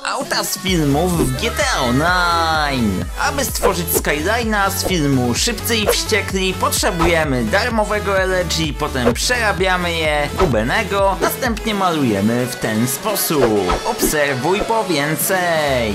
Auta z filmów w GTA Online. Aby stworzyć Skyline'a z filmu Szybcy i Wściekli potrzebujemy darmowego LG, potem przerabiamy je kubenego, następnie malujemy w ten sposób. Obserwuj po więcej.